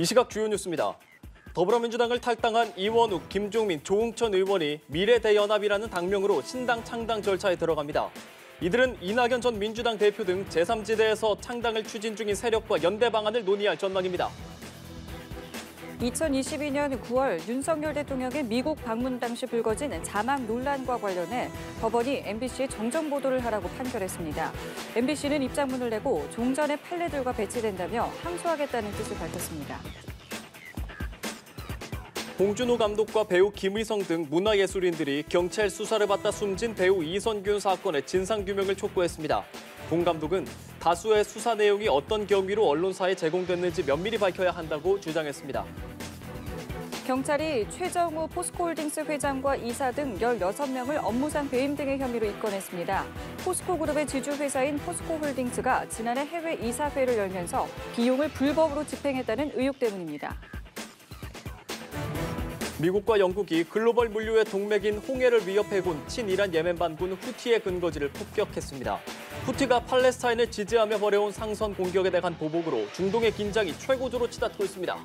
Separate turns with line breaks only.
이 시각 주요 뉴스입니다. 더불어민주당을 탈당한 이원욱, 김종민, 조응천 의원이 미래대연합이라는 당명으로 신당 창당 절차에 들어갑니다. 이들은 이낙연 전 민주당 대표 등 제3지대에서 창당을 추진 중인 세력과 연대 방안을 논의할 전망입니다.
2022년 9월 윤석열 대통령의 미국 방문 당시 불거진 자막 논란과 관련해 법원이 MBC에 정정 보도를 하라고 판결했습니다. MBC는 입장문을 내고 종전의 판례들과 배치된다며 항소하겠다는 뜻을 밝혔습니다.
봉준호 감독과 배우 김의성 등 문화예술인들이 경찰 수사를 받다 숨진 배우 이선균 사건의 진상규명을 촉구했습니다. 봉 감독은 다수의 수사 내용이 어떤 경위로 언론사에 제공됐는지 면밀히 밝혀야 한다고 주장했습니다.
경찰이 최정우 포스코홀딩스 회장과 이사 등 16명을 업무상 배임 등의 혐의로 입건했습니다. 포스코그룹의 지주회사인 포스코홀딩스가 지난해 해외 이사회를 열면서 비용을 불법으로 집행했다는 의혹 때문입니다.
미국과 영국이 글로벌 물류의 동맥인 홍해를 위협해온 친이란 예멘 반군 후티의 근거지를 폭격했습니다. 후티가 팔레스타인을 지지하며 벌여온 상선 공격에 대한 보복으로 중동의 긴장이 최고조로 치닫고 있습니다.